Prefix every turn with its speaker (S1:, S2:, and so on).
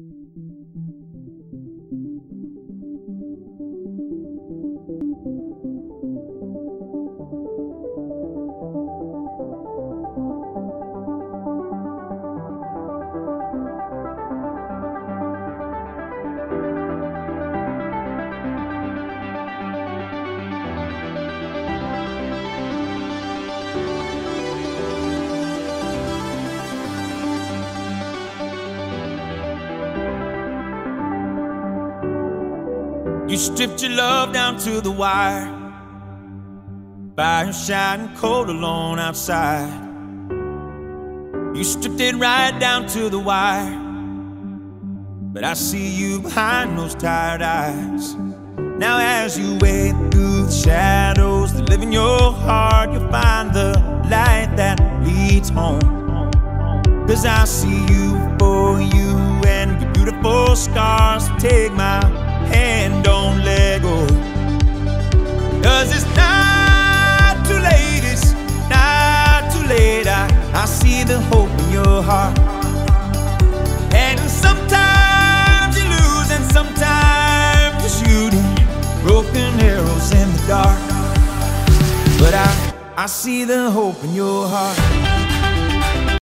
S1: You stripped your love down to the wire. By Fire shining cold alone outside. You stripped it right down to the wire. But I see you behind those tired eyes. Now, as you wade through the shadows that live in your heart, you'll find the light that leads home. Cause I see you for you I see the hope in your heart.